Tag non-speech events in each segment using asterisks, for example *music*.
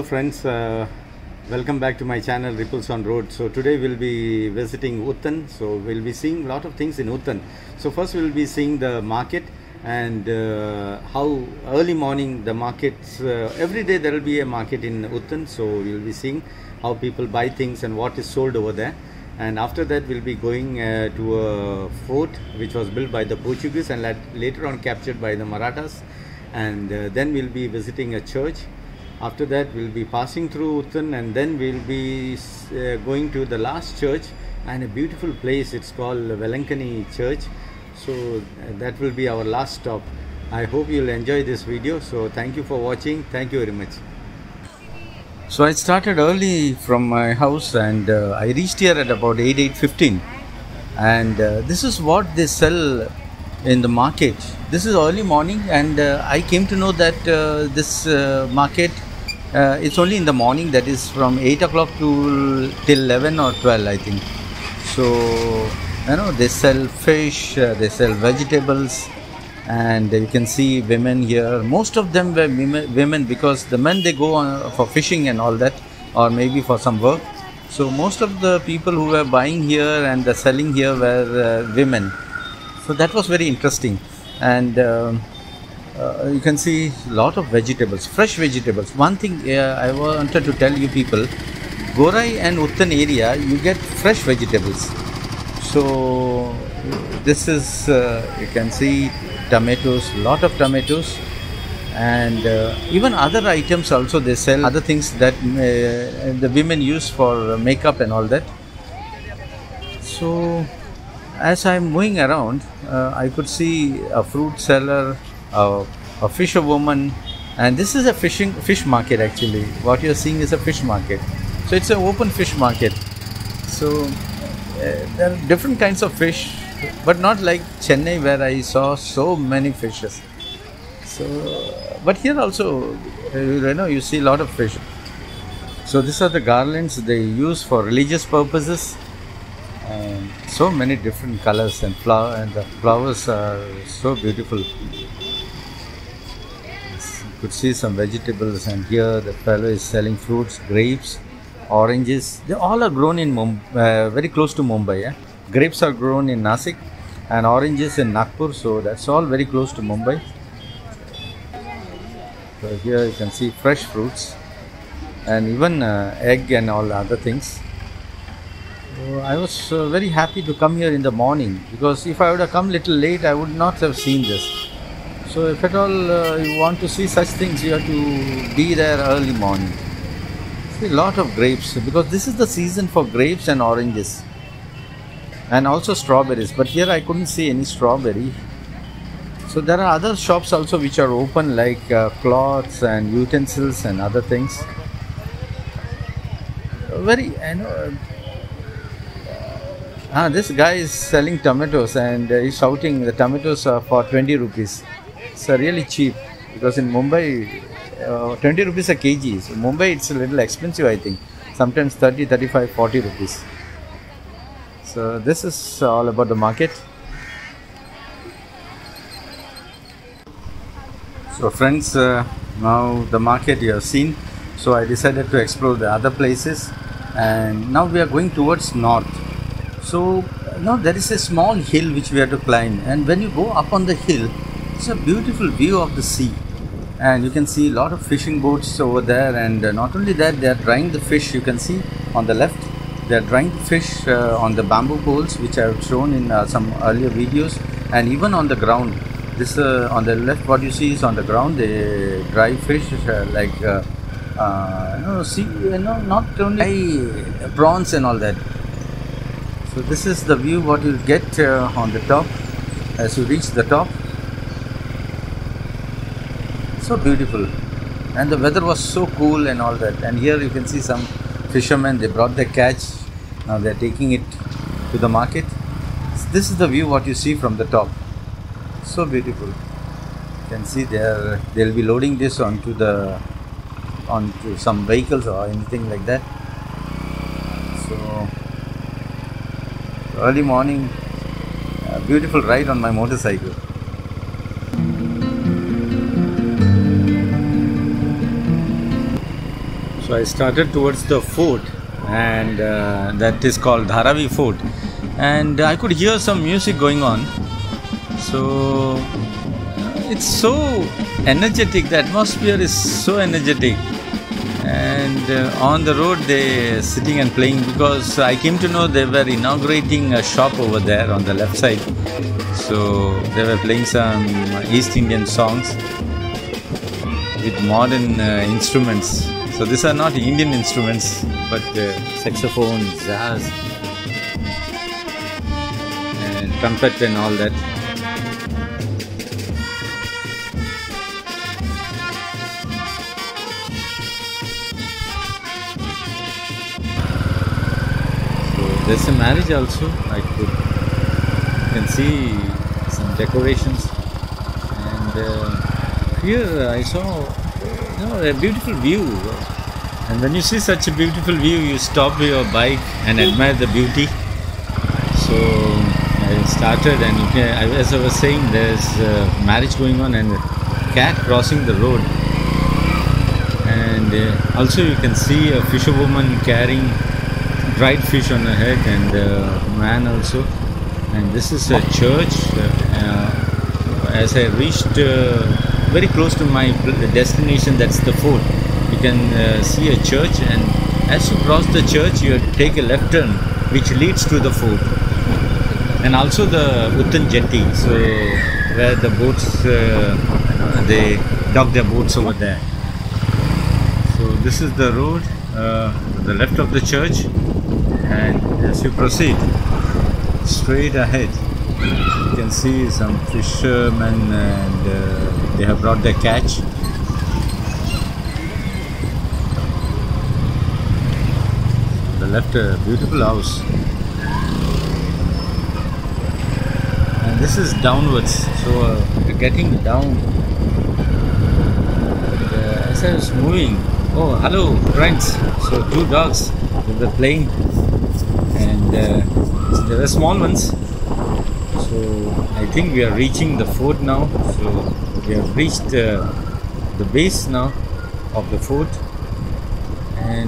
Hello friends, uh, welcome back to my channel Ripples on Road. So today we'll be visiting Uttan. So we'll be seeing a lot of things in Uttan. So first we'll be seeing the market and uh, how early morning the markets, uh, every day there will be a market in Uttan. So we'll be seeing how people buy things and what is sold over there. And after that we'll be going uh, to a fort which was built by the Portuguese and later on captured by the Marathas. And uh, then we'll be visiting a church after that we'll be passing through Uttan and then we'll be uh, going to the last church and a beautiful place. It's called Velankani church. So uh, that will be our last stop. I hope you'll enjoy this video. So thank you for watching. Thank you very much. So i started early from my house and uh, i reached here at about 8 8:15 and uh, this is what they sell in the market. This is early morning and uh, i came to know that uh, this uh, market uh, it's only in the morning that is from 8 o'clock to till 11 or 12 i think. So you know they sell fish uh, they sell vegetables and you can see women here. Most of them were women because the men they go on for fishing and all that or maybe for some work. So most of the people who were buying here and the selling here were uh, women. So that was very interesting. And um, uh, you can see a lot of vegetables fresh vegetables. One thing uh, i wanted to tell you people gorai and uttan area you get fresh vegetables. So this is uh, you can see tomatoes lot of tomatoes. And uh, even other items also they sell other things that uh, the women use for makeup and all that. So as i'm moving around uh, i could see a fruit seller a, a fisherwoman and this is a fishing fish market actually. What you're seeing is a fish market. So it's an open fish market. So uh, there are different kinds of fish but not like chennai where i saw so many fishes. So but here also uh, you know you see a lot of fish. So these are the garlands they use for religious purposes. And so many different colors and flower and the flowers are so beautiful could see some vegetables and here the fellow is selling fruits grapes oranges they all are grown in Mum- uh, very close to mumbai yeah? grapes are grown in nasik and oranges in nagpur so that's all very close to mumbai so here you can see fresh fruits and even uh, egg and all other things I was uh, very happy to come here in the morning because if I would have come little late, I would not have seen this. So if at all uh, you want to see such things, you have to be there early morning. See a lot of grapes because this is the season for grapes and oranges, and also strawberries. But here I couldn't see any strawberry. So there are other shops also which are open like uh, cloths and utensils and other things. Very, you know, Ah, this guy is selling tomatoes and uh, he's shouting the tomatoes are for 20 rupees. It's really cheap because in Mumbai, uh, 20 rupees a kg. So Mumbai it's a little expensive, I think. Sometimes 30, 35, 40 rupees. So this is all about the market. So friends, uh, now the market you have seen. So I decided to explore the other places and now we are going towards north. So now there is a small hill which we have to climb, and when you go up on the hill, it's a beautiful view of the sea, and you can see a lot of fishing boats over there. And uh, not only that, they are drying the fish. You can see on the left, they are drying the fish uh, on the bamboo poles, which I have shown in uh, some earlier videos, and even on the ground. This uh, on the left, what you see is on the ground. They dry fish uh, like. Uh, no, see, you know, not only prawns and all that. So this is the view what you get on the top as you reach the top. So beautiful. And the weather was so cool and all that. And here you can see some fishermen, they brought their catch. Now they're taking it to the market. This is the view what you see from the top. So beautiful. You can see they're they'll be loading this onto the onto some vehicles or anything like that. So early morning, beautiful ride on my motorcycle. So I started towards the fort, and uh, that is called Dharavi Fort, and I could hear some music going on. So it's so energetic. The atmosphere is so energetic, and uh, on the road they sitting and playing because I came to know they were inaugurating a shop over there on the left side. So they were playing some East Indian songs with modern uh, instruments. So these are not Indian instruments, but uh, saxophone, jazz, and trumpet and all that. So there's a marriage also. I could you can see some decorations and. Uh, here I saw you know, a beautiful view. And when you see such a beautiful view, you stop your bike and admire the beauty. So I started, and as I was saying, there's a marriage going on and a cat crossing the road. And uh, also, you can see a fisherwoman carrying dried fish on her head, and a man also. And this is a church. Uh, as I reached uh, very close to my destination that's the fort can uh, see a church and as you cross the church you take a left turn which leads to the fort. And also the Uttan jetty so where the boats uh, they dock their boats over there. So this is the road uh, the left of the church. And as you proceed straight ahead you can see some fishermen and uh, they have brought their catch left a beautiful house. And this is downwards so uh, we're getting down. And, uh, as I was moving. Oh hello friends. So two dogs they were playing and uh, they were small ones. So I think we are reaching the fort now. So we have reached uh, the base now of the fort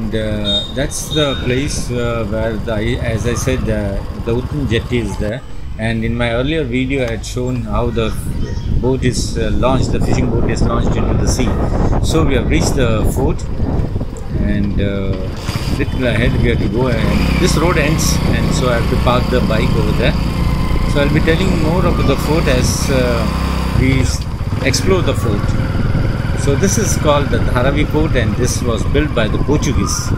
and uh, that's the place uh, where the, as I said uh, the Uttan jetty is there. And in my earlier video I had shown how the boat is uh, launched the fishing boat is launched into the sea. So we have reached the fort. And uh, little ahead we have to go and this road ends. And so I have to park the bike over there. So I'll be telling more about the fort as uh, we explore the fort. So this is called the Dharavi Fort and this was built by the Portuguese.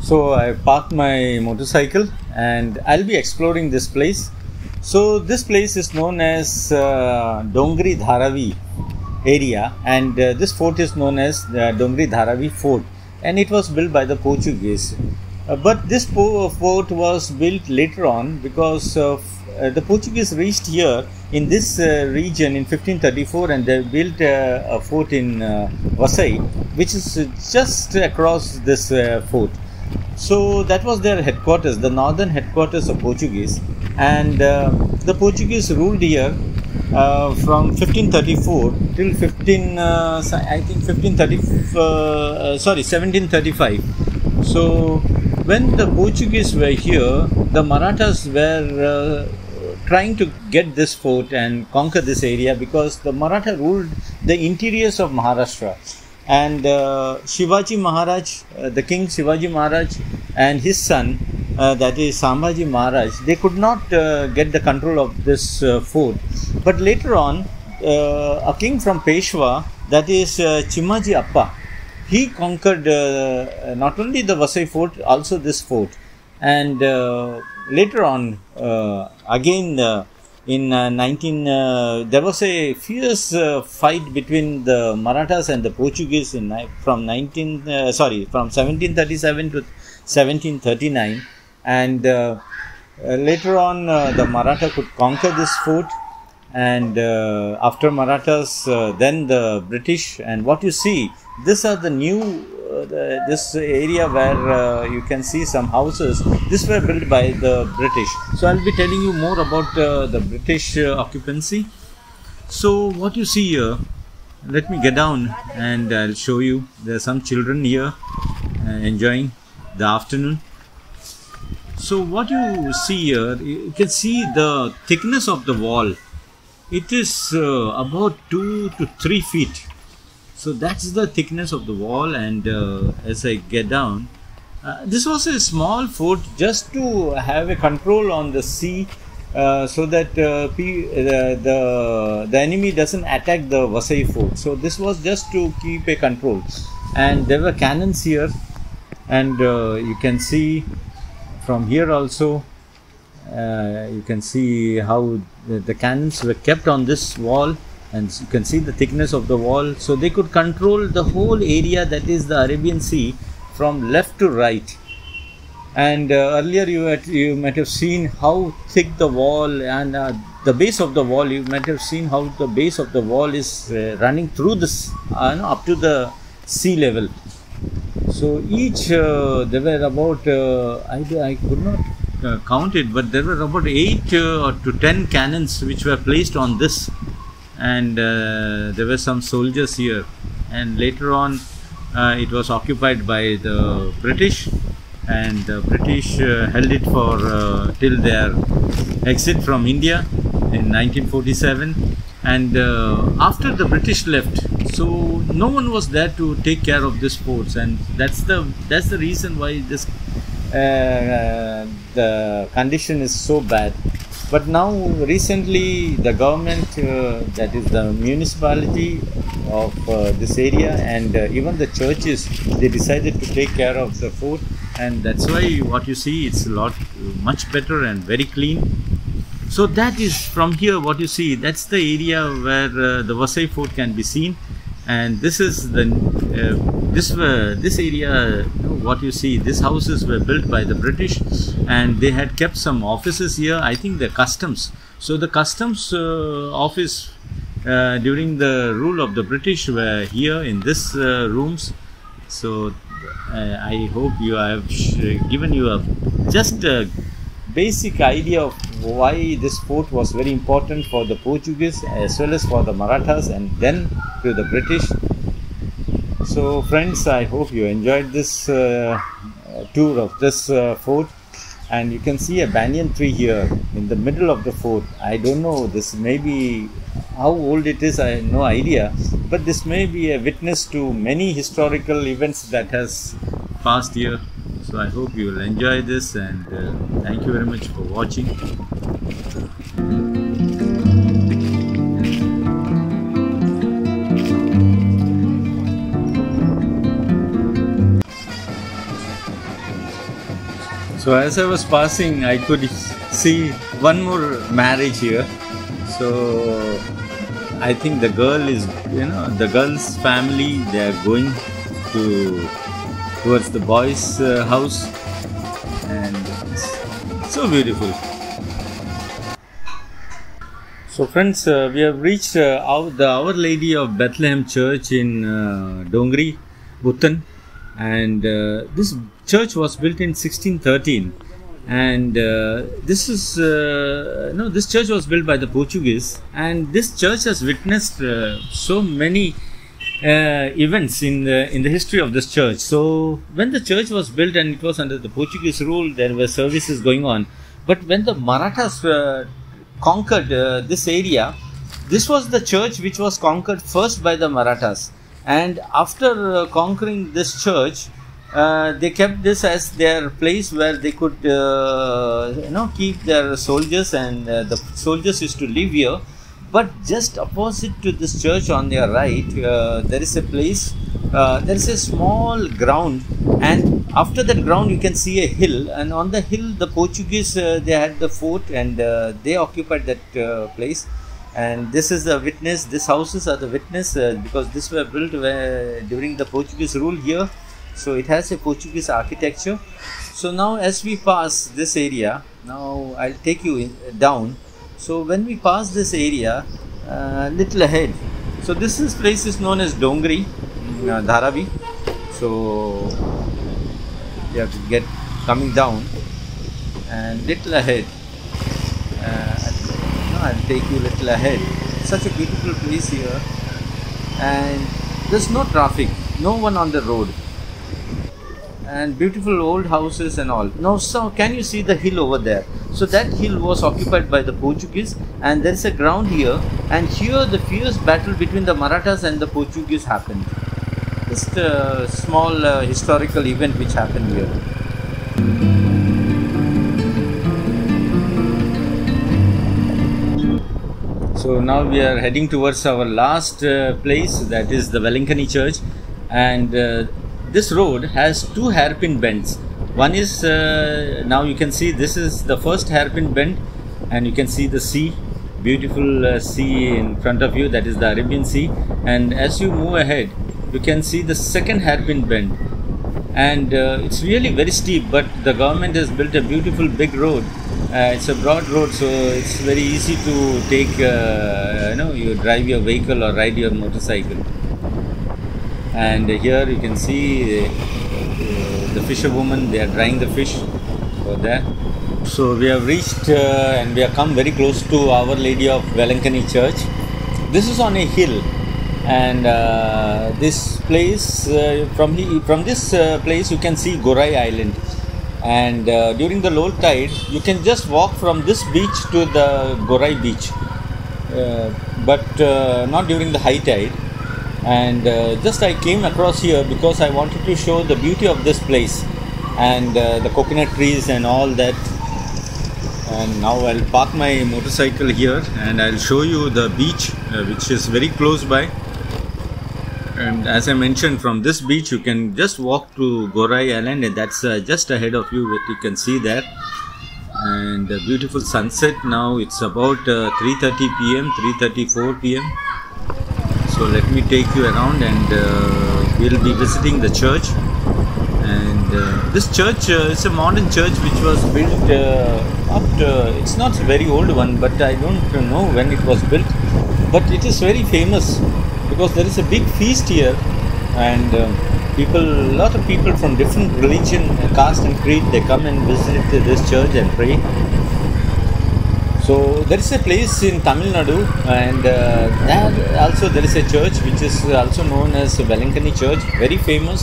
So I parked my motorcycle and I'll be exploring this place. So this place is known as uh, Dongri Dharavi area and uh, this fort is known as the Dongri Dharavi Fort and it was built by the Portuguese. Uh, but this fort was built later on because uh, the Portuguese reached here in this uh, region in 1534 and they built uh, a fort in uh, Vasai which is just across this uh, fort. So that was their headquarters, the northern headquarters of Portuguese and the Portuguese ruled here from 1534 till 15 I think 1530 sorry 1735 so when the Portuguese were here, the Marathas were uh, trying to get this fort and conquer this area because the Maratha ruled the interiors of Maharashtra. And uh, Shivaji Maharaj, uh, the king Shivaji Maharaj, and his son, uh, that is Sambhaji Maharaj, they could not uh, get the control of this uh, fort. But later on, a king from Peshwa, that is Chimaji Appa, he conquered uh, not only the Vasai fort, also this fort. And uh, later on, uh, again in 19, there was a fierce fight between the Marathas and the Portuguese in from 19, sorry, from 1737 to 1739. And later on, the Maratha could conquer this fort and uh, after Marathas, uh, then the British. And what you see, these are the new. Uh, the, this area where uh, you can see some houses. These were built by the British. So I'll be telling you more about uh, the British uh, occupancy. So what you see here, let me get down and I'll show you. There are some children here uh, enjoying the afternoon. So what you see here, you can see the thickness of the wall. It is uh, about two to three feet. So that's the thickness of the wall. And uh, as I get down, uh, this was a small fort just to have a control on the sea uh, so that uh, the, the, enemy doesn't attack the Vasai fort. So this was just to keep a control. And there were cannons here, and uh, you can see from here also. Uh, you can see how the, the cannons were kept on this wall and you can see the thickness of the wall. So they could control the whole area that is the Arabian Sea from left to right. And uh, earlier you had, you might have seen how thick the wall and uh, the base of the wall. You might have seen how the base of the wall is uh, running through this uh, no, up to the sea level. So each uh, there were about uh, I, I could not count it but there were about 8 or to 10 cannons which were placed on this and there were some soldiers here. And later on it was occupied by the British. And the British uh, held it for uh, till their exit from India in 1947 and uh, after the British left so no one was there to take care of this forts and that's the that's the reason why this uh, the condition is so bad but now recently the government uh, that is the municipality of uh, this area and even the churches they decided to take care of the fort and that's why what you see it's a lot much better and very clean. So that is from here what you see. That's the area where uh, the Vasai fort can be seen and this is the uh, this uh, this area what you see these houses were built by the British and they had kept some offices here I think the customs. So the customs uh, office uh, during the rule of the British were here in this uh, rooms. So I hope you have given you a just a basic idea of why this fort was very important for the Portuguese as well as for the Marathas and then to the British. So friends, I hope you enjoyed this uh, tour of this uh, fort and you can see a banyan tree here in the middle of the fort. I don't know, this may be how old it is, I have no idea, but this may be a witness to many historical events that has passed here. So I hope you will enjoy this and uh, thank you very much for watching. So as I was passing, I could see one more marriage here. So I think the girl is, you know, the girl's family, they are going to towards the boys' uh, house, and so beautiful. So, friends, uh, we have reached uh, our, the Our Lady of Bethlehem Church in uh, Dongri, Uttan, and uh, this church was built in 1613 and uh, this is uh, no this church was built by the portuguese. And this church has witnessed so many uh, events in the in the history of this church. So when the church was built and it was under the portuguese rule there were services going on. But when the marathas uh, conquered uh, this area this was the church which was conquered first by the marathas. And after conquering this church uh, they kept this as their place where they could uh, you know keep their soldiers and uh, the soldiers used to live here but just opposite to this church on your right uh, there is a place uh, there is a small ground. And after that ground you can see a hill. And on the hill the portuguese they had the fort and they occupied that place. And this is the witness these houses are the witness because this were built during the portuguese rule here. So it has a Portuguese architecture. So now as we pass this area now I'll take you in, down so when we pass this area uh, little ahead. So this is place is known as Dongri uh, Dharavi. So you have to get coming down and little ahead. Uh, I'll take you little ahead. Such a beautiful place here. And there's no traffic no one on the road. And beautiful old houses and all. Now so can you see the hill over there so that hill was occupied by the portuguese and there is a ground here and here the fierce battle between the marathas and the portuguese happened just a small uh, historical event which happened here So now we are heading towards our last uh, place that is the Velankani Church and uh, this road has two hairpin bends. One is uh, now you can see this is the first hairpin bend and you can see the sea beautiful uh, sea in front of you that is the Arabian Sea. And as you move ahead you can see the second hairpin bend. And uh, it's really very steep but the government has built a beautiful big road. Uh, it's a broad road so it's very easy to take uh, you know you drive your vehicle or ride your motorcycle. And here you can see the fisherwoman they are drying the fish over there. So we have reached uh, and we have come very close to our lady of Velankani church. This is on a hill and uh, this place uh, from he, from this uh, place you can see Gorai Island. And uh, during the low tide you can just walk from this beach to the Gorai beach. Uh, but not during the high tide and just I came across here because I wanted to show the beauty of this place and the coconut trees and all that and now I'll park my motorcycle here and I'll show you the beach uh, which is very close by and as I mentioned from this beach you can just walk to Gorai Island and that's uh, just ahead of you what you can see there and a beautiful sunset now it's about 3:30 p.m. 3:34 p.m. so let me take you around and uh, we'll be visiting the church. And uh, this church uh, is a modern church which was built uh, up it's not a very old one but I don't know when it was built. But it is very famous because there is a big feast here and uh, people a lot of people from different religion caste and creed they come and visit this church and pray so there is a place in Tamil Nadu and uh, there also there is a church which is also known as Velankani church very famous.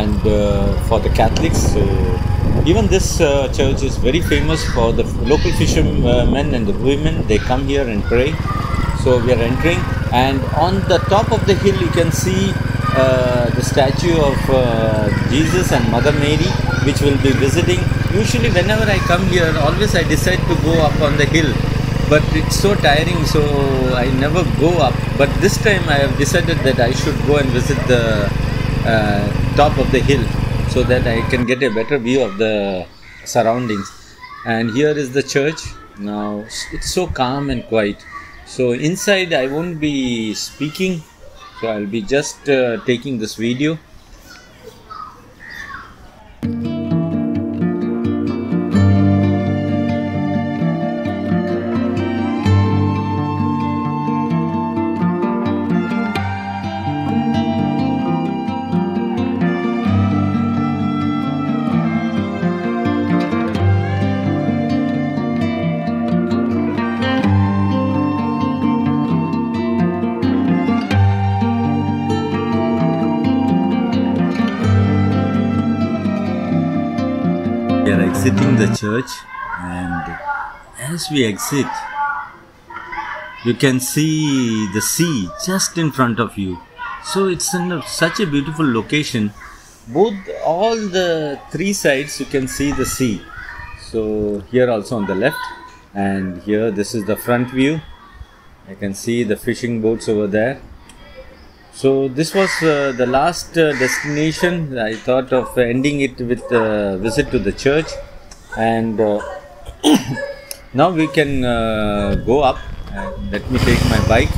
And uh, for the Catholics so even this uh, church is very famous for the local fishermen and the women. They come here and pray. So we are entering. And on the top of the hill you can see uh, the statue of uh, Jesus and Mother Mary which we'll be visiting. Usually whenever I come here always I decide to go up on the hill. But it's so tiring so I never go up. But this time I have decided that I should go and visit the uh, top of the hill so that I can get a better view of the surroundings. And here is the church. Now it's so calm and quiet. So inside I won't be speaking so I'll be just uh, taking this video the church and as we exit you can see the sea just in front of you. So it's in a, such a beautiful location. Both all the three sides you can see the sea. So here also on the left and here this is the front view. I can see the fishing boats over there. So this was uh, the last uh, destination. I thought of ending it with a visit to the church, and uh, *coughs* now we can uh, go up. let me take my bike,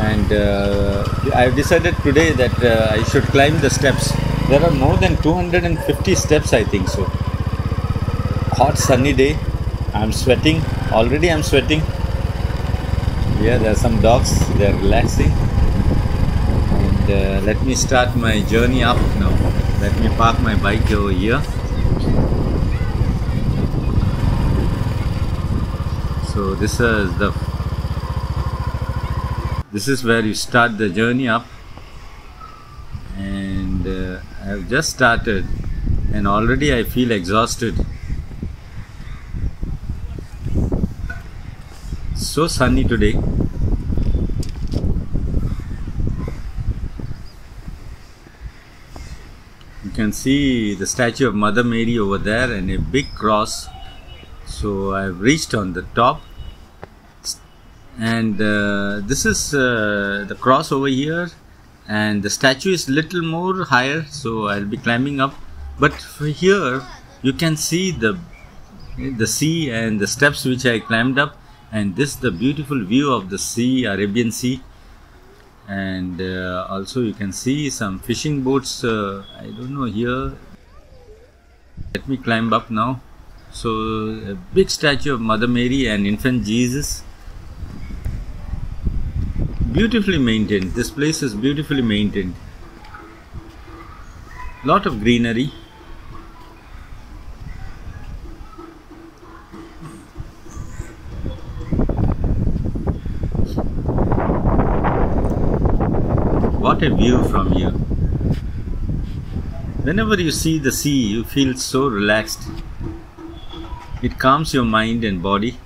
and uh, I have decided today that I should climb the steps. There are more than 250 steps, I think so. Hot sunny day. I'm sweating. Already, I'm sweating. Yeah, there are some dogs. They are relaxing uh, let me start my journey up now let me park my bike over here so this is the this is where you start the journey up. And uh, I've just started and already I feel exhausted. So sunny today. You can see the statue of Mother Mary over there and a big cross. So I've reached on the top and uh, this is uh, the cross over here. And the statue is little more higher so I'll be climbing up. But here you can see the the sea and the steps which I climbed up. And this the beautiful view of the sea Arabian Sea. And uh, also you can see some fishing boats uh, I don't know here. Let me climb up now. So a big statue of Mother Mary and infant Jesus beautifully maintained. This place is beautifully maintained. Lot of greenery. What a view from here. Whenever you see the sea you feel so relaxed. It calms your mind and body.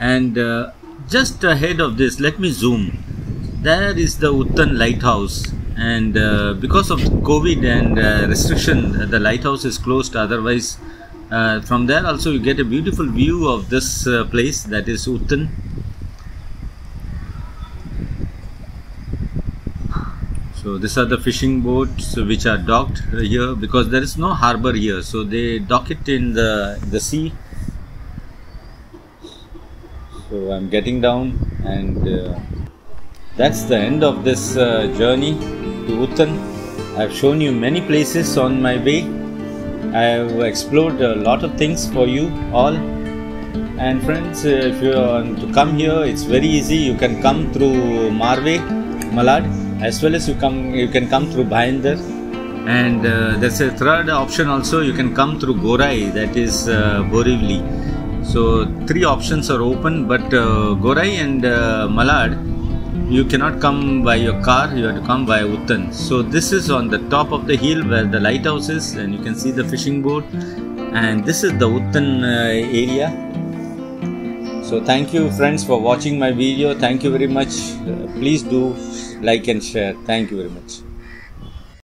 And uh, just ahead of this let me zoom. There is the Uttan lighthouse and uh, because of covid and uh, restriction the lighthouse is closed. Otherwise uh, from there also you get a beautiful view of this uh, place that is Uttan. So these are the fishing boats which are docked here because there is no harbor here. So they dock it in the the sea so I'm getting down and uh, that's the end of this uh, journey to Uttan. I've shown you many places on my way. I have explored a lot of things for you all. And friends if you want to come here it's very easy. You can come through Marve Malad as well as you come you can come through Bhayandar. And uh, there's a third option also. You can come through Gorai that is uh, Borivali so three options are open, but uh, Gorai and uh, Malad, you cannot come by your car. You have to come by Uttan. So this is on the top of the hill where the lighthouse is, and you can see the fishing boat. And this is the Uttan uh, area. So thank you friends for watching my video. Thank you very much. Uh, please do like and share. Thank you very much.